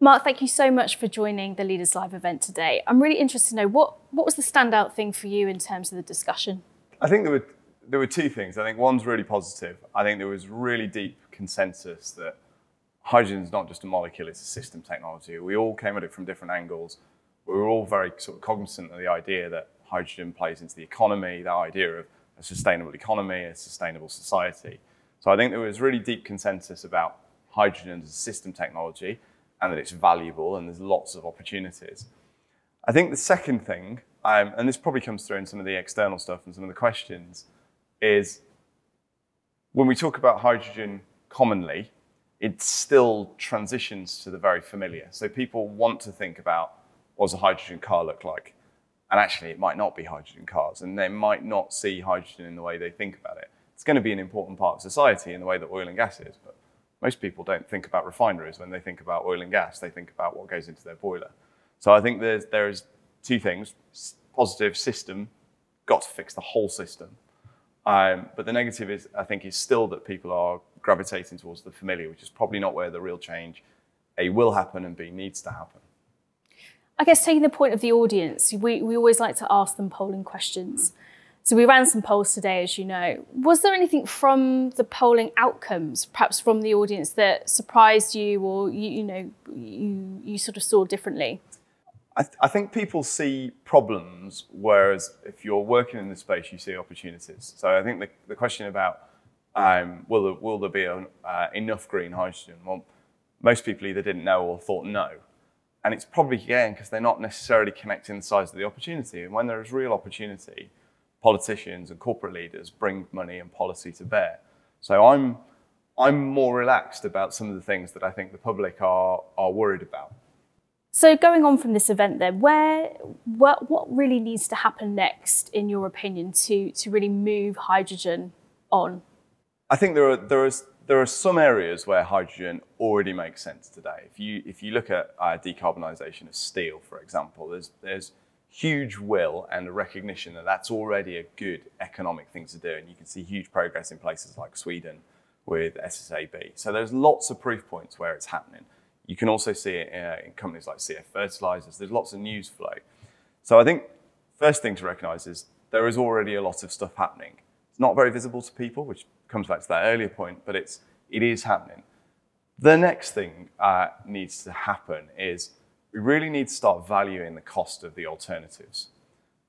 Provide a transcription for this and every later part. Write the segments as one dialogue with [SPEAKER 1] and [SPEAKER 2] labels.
[SPEAKER 1] Mark, thank you so much for joining the Leaders Live event today. I'm really interested to know what, what was the standout thing for you in terms of the discussion?
[SPEAKER 2] I think there were, there were two things. I think one's really positive. I think there was really deep consensus that hydrogen is not just a molecule, it's a system technology. We all came at it from different angles. We were all very sort of cognizant of the idea that hydrogen plays into the economy, that idea of a sustainable economy, a sustainable society. So I think there was really deep consensus about hydrogen as a system technology and that it's valuable and there's lots of opportunities. I think the second thing, um, and this probably comes through in some of the external stuff and some of the questions, is when we talk about hydrogen commonly, it still transitions to the very familiar. So people want to think about what does a hydrogen car look like? And actually, it might not be hydrogen cars, and they might not see hydrogen in the way they think about it. It's going to be an important part of society in the way that oil and gas is, but most people don't think about refineries when they think about oil and gas. They think about what goes into their boiler. So I think there's, there's two things. Positive system, got to fix the whole system. Um, but the negative is, I think, is still that people are gravitating towards the familiar, which is probably not where the real change, A, will happen and B, needs to happen.
[SPEAKER 1] I guess taking the point of the audience, we, we always like to ask them polling questions. So we ran some polls today, as you know. Was there anything from the polling outcomes, perhaps from the audience, that surprised you or you, you know you, you sort of saw differently?
[SPEAKER 2] I, th I, think people see problems, whereas if you're working in the space, you see opportunities. So I think the, the question about um, will, there, will there be a, uh, enough green hydrogen? Well, most people either didn't know or thought no. And it's probably, again, because they're not necessarily connecting the size of the opportunity. And when there is real opportunity, politicians and corporate leaders bring money and policy to bear. So I'm, I'm more relaxed about some of the things that I think the public are, are worried about.
[SPEAKER 1] So going on from this event then, where, what, what really needs to happen next, in your opinion, to, to really move hydrogen on?
[SPEAKER 2] I think there are, there, is, there are some areas where hydrogen already makes sense today. If you, if you look at uh, decarbonisation of steel, for example, there's, there's huge will and a recognition that that's already a good economic thing to do. And you can see huge progress in places like Sweden with SSAB. So there's lots of proof points where it's happening. You can also see it uh, in companies like CF Fertilizers. There's lots of news flow. So I think first thing to recognize is there is already a lot of stuff happening. It's not very visible to people, which comes back to that earlier point, but it's, it is happening. The next thing uh, needs to happen is we really need to start valuing the cost of the alternatives.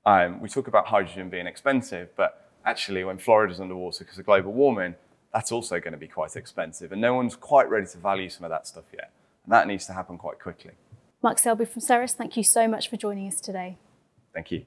[SPEAKER 2] Um, we talk about hydrogen being expensive, but actually when Florida's underwater because of global warming, that's also going to be quite expensive. And no one's quite ready to value some of that stuff yet. And that needs to happen quite quickly.
[SPEAKER 1] Mark Selby from Ceres, thank you so much for joining us today.
[SPEAKER 2] Thank you.